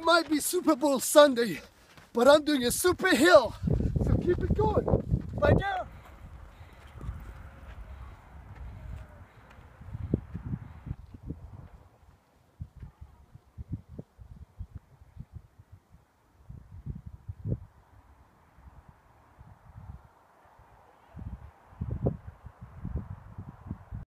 It might be Super Bowl Sunday, but I'm doing a super hill. So keep it going.